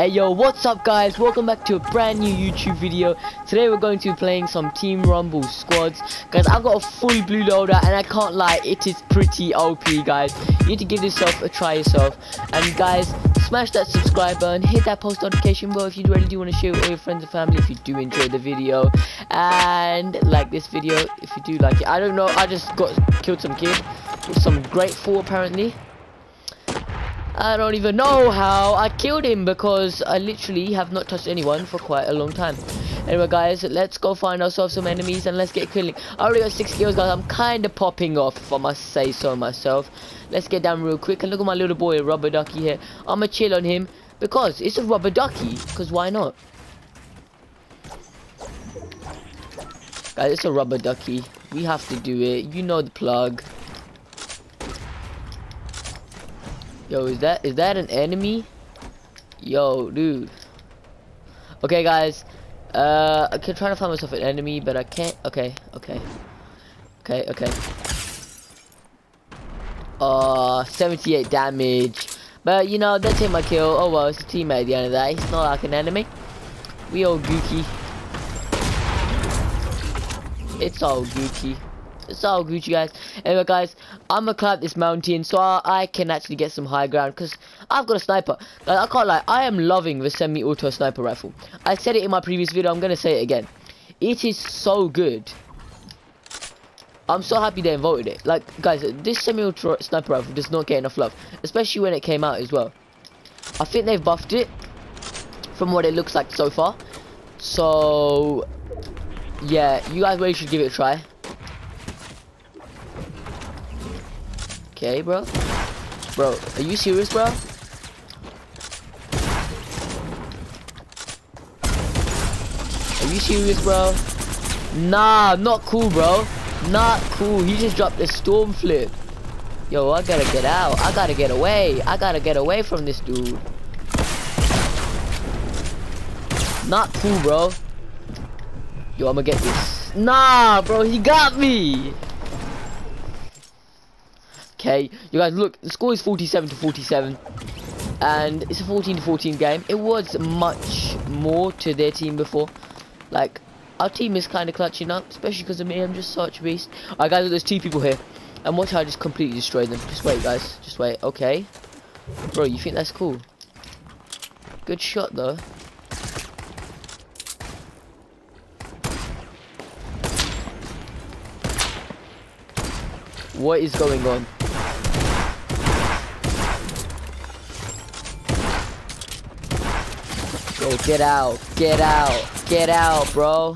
Hey yo, what's up guys? Welcome back to a brand new YouTube video. Today we're going to be playing some Team Rumble squads. Guys, I've got a full blue loader and I can't lie, it is pretty OP guys. You need to give yourself a try yourself. And guys, smash that subscribe button, hit that post notification bell if you really do want to share with all your friends and family if you do enjoy the video. And like this video if you do like it. I don't know, I just got killed some kid with some grateful apparently. I don't even know how I killed him because I literally have not touched anyone for quite a long time. Anyway, guys, let's go find ourselves some enemies and let's get killing. I already got six kills, guys. I'm kind of popping off, if I must say so myself. Let's get down real quick and look at my little boy, Rubber Ducky here. I'm gonna chill on him because it's a Rubber Ducky. Because why not? Guys, it's a Rubber Ducky. We have to do it. You know the plug. Yo, is that is that an enemy? Yo, dude. Okay, guys. Uh, I'm trying to find myself an enemy, but I can't. Okay, okay, okay, okay. Uh, 78 damage. But you know, that's hit my kill. Oh well, it's a teammate at the end of the day. It's not like an enemy. We all gooky. It's all gooky. It's all Gucci guys. Anyway guys, I'm gonna climb this mountain so I, I can actually get some high ground because I've got a sniper. Guys, I can't lie, I am loving the semi-auto sniper rifle. I said it in my previous video, I'm gonna say it again. It is so good. I'm so happy they voted it. Like, guys, this semi-auto sniper rifle does not get enough love. Especially when it came out as well. I think they've buffed it from what it looks like so far. So, yeah, you guys really should give it a try. Okay, bro. Bro, are you serious, bro? Are you serious, bro? Nah, not cool, bro. Not cool. He just dropped a storm flip. Yo, I gotta get out. I gotta get away. I gotta get away from this dude. Not cool, bro. Yo, I'm gonna get this. Nah, bro, he got me. Okay, you guys look, the score is 47 to 47 and it's a 14 to 14 game. It was much more to their team before. Like our team is kind of clutching up, especially because of me. I'm just such a beast. Alright, guys, there's two people here, and watch how I just completely destroy them. Just wait, guys. Just wait. Okay, bro, you think that's cool? Good shot though. What is going on? Yo, get out, get out, get out, bro.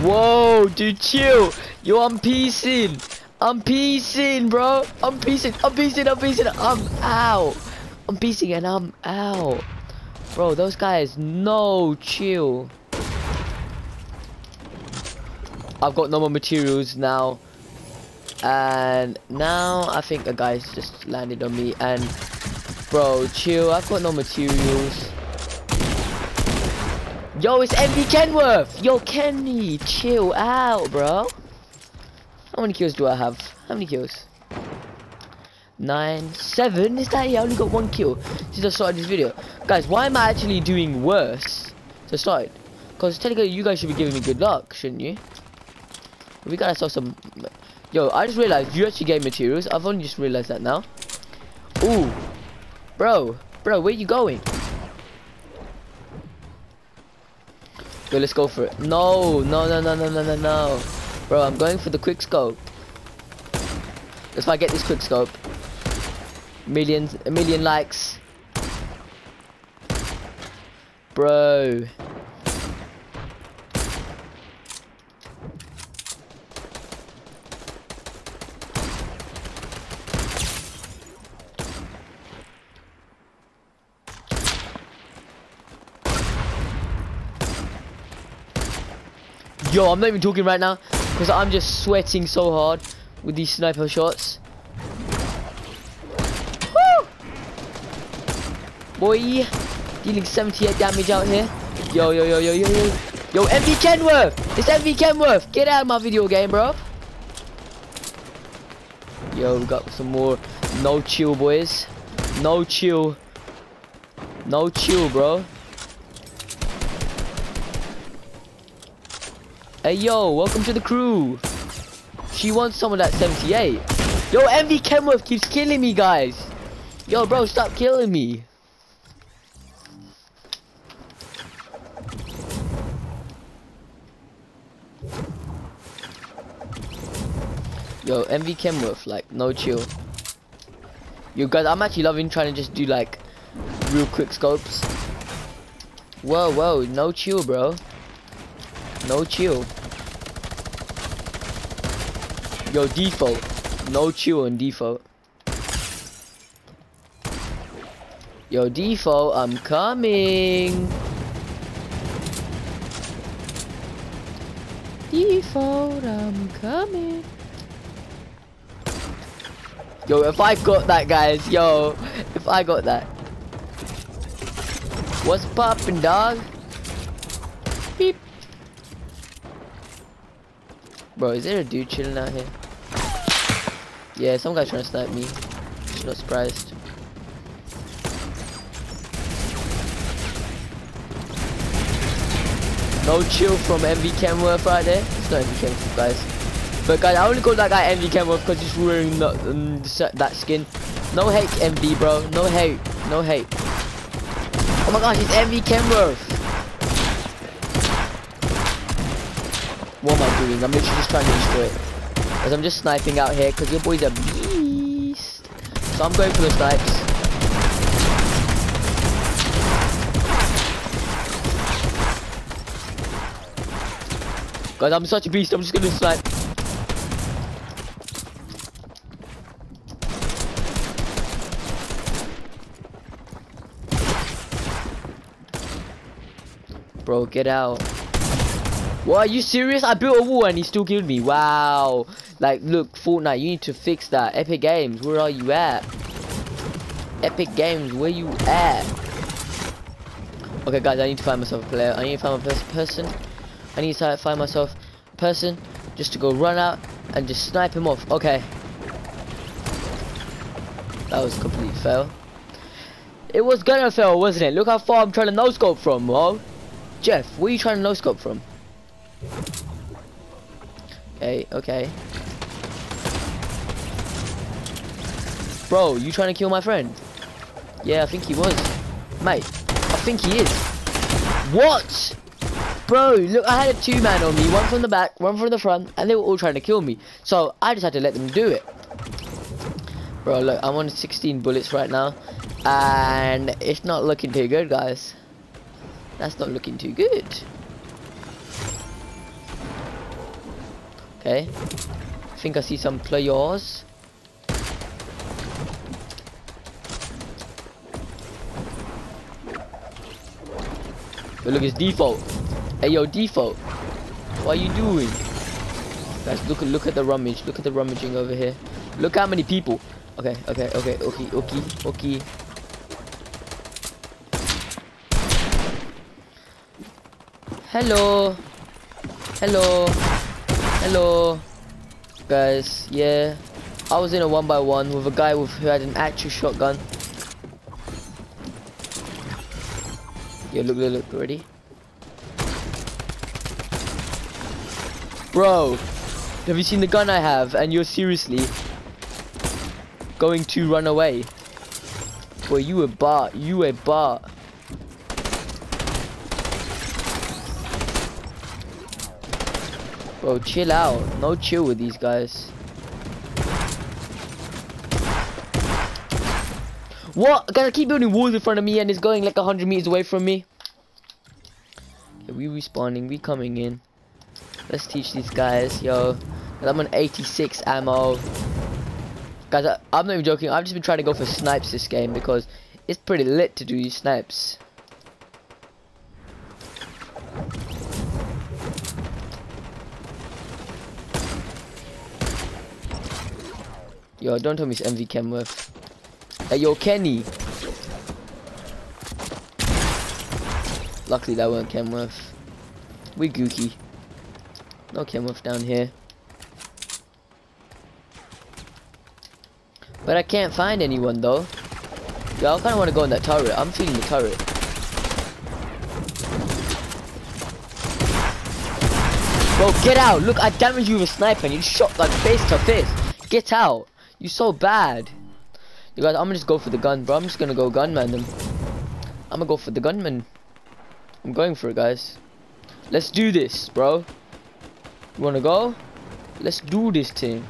Whoa, dude, chill. Yo, I'm piecing. I'm piecing, bro. I'm piecing. I'm piecing. I'm piecing. I'm out. I'm piecing and I'm out. Bro, those guys, no chill. I've got no more materials now. And now I think a guy's just landed on me and bro chill I've got no materials Yo it's MV Kenworth Yo Kenny chill out bro How many kills do I have? How many kills? Nine seven is that? Yeah I only got one kill since I started this video Guys why am I actually doing worse to start? Because technically you guys should be giving me good luck shouldn't you? We gotta sell some. Yo, I just realized you actually gave materials. I've only just realized that now. Ooh, bro, bro, where you going? Yo, let's go for it. No, no, no, no, no, no, no, no. Bro, I'm going for the quick scope. If I get this quick scope, millions, a million likes, bro. Yo, I'm not even talking right now because I'm just sweating so hard with these sniper shots. Woo! Boy, dealing 78 damage out here. Yo, yo, yo, yo, yo, yo. Yo, MV Kenworth! It's MV Kenworth! Get out of my video game, bro! Yo, we got some more no chill, boys. No chill. No chill, bro. Hey, yo, welcome to the crew. She wants some of that 78. Yo, MV Kenworth keeps killing me, guys. Yo, bro, stop killing me. Yo, MV Kenworth, like, no chill. Yo, guys, I'm actually loving trying to just do, like, real quick scopes. Whoa, whoa, no chill, bro. No chill. Yo, default. No chill on default. Yo, default, I'm coming. Default, I'm coming. Yo, if I got that, guys, yo, if I got that. What's poppin', dog? Beep. Bro, is there a dude chilling out here? Yeah, some guy trying to snipe me. Just not surprised. No chill from MV Kenworth right there. It's not MV Kenworth, guys. But guys, I only call that guy MV Kenworth because he's wearing the, um, that skin. No hate, MV, bro. No hate. No hate. Oh my gosh, it's MV Kenworth. What am I doing? I'm literally just trying to destroy it. Because I'm just sniping out here because your boy's a beast. So I'm going for the snipes. Guys, I'm such a beast. I'm just gonna snipe. bro. Get out. What, are you serious? I built a wall and he still killed me. Wow. Like, look, Fortnite, you need to fix that. Epic Games, where are you at? Epic Games, where you at? Okay, guys, I need to find myself a player. I need to find my first person. I need to find myself a person just to go run out and just snipe him off. Okay. That was a complete fail. It was gonna fail, wasn't it? Look how far I'm trying to no-scope from, bro. Jeff, where are you trying to no scope from? Okay, okay. Bro, you trying to kill my friend? Yeah, I think he was. Mate, I think he is. What? Bro, look, I had a two-man on me, one from the back, one from the front, and they were all trying to kill me. So, I just had to let them do it. Bro, look, I'm on 16 bullets right now, and it's not looking too good, guys. That's not looking too good. Okay. I think I see some players. But look, it's default. Hey, yo, default. What are you doing? Guys, look, look at the rummage. Look at the rummaging over here. Look how many people. Okay, okay, okay, okay, okay, okay. Hello. Hello. Hello. Guys, yeah. I was in a one by one with a guy with, who had an actual shotgun. Yeah, look, look, look, ready? Bro, have you seen the gun I have? And you're seriously going to run away. Boy, you a bot. You a bot. Bro, chill out. No chill with these guys. What? Guys, I keep building walls in front of me and it's going like 100 meters away from me. Okay, we respawning. We coming in. Let's teach these guys. Yo. I'm on 86 ammo. Guys, I, I'm not even joking. I've just been trying to go for snipes this game because it's pretty lit to do these snipes. Yo, don't tell me it's MV Kenworth. Hey, yo, Kenny. Luckily, that weren't Kenworth. We gooky. No Kenworth down here. But I can't find anyone though. Yeah, I kinda wanna go in that turret. I'm feeling the turret. Bro, get out! Look, I damaged you with a sniper and you shot like face to face. Get out! You so bad. You guys, I'm gonna just go for the gun, bro. I'm just gonna go gunman them. I'm gonna go for the gunman. I'm going for it, guys. Let's do this, bro. You wanna go? Let's do this thing.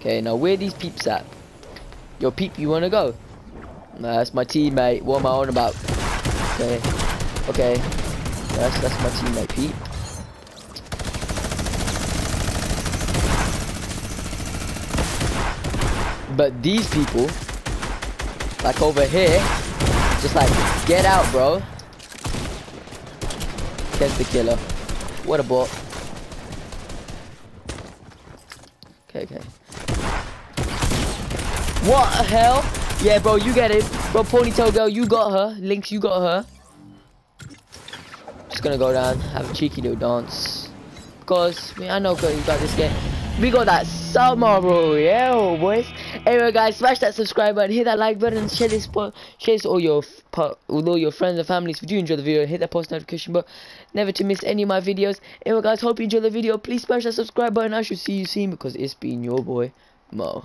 Okay, now where these peeps at? Yo, peep, you wanna go? Nah, that's my teammate. What am I on about? Okay, okay. That's that's my teammate, Pete. But these people, like over here, just like get out, bro. Get the killer. What a bot. Okay, okay. What the hell? Yeah, bro, you get it. Bro, ponytail girl, you got her. Lynx, you got her. Just gonna go down, have a cheeky little dance. Because, I, mean, I know you got this game. We got that summer, bro. Yeah, oh, boys. Anyway, guys, smash that subscribe button, hit that like button, and share this, share this all your with all your friends and families. If you do enjoy the video, hit that post notification button, never to miss any of my videos. Anyway, guys, hope you enjoy the video. Please smash that subscribe button. I should see you soon because it's been your boy Mo.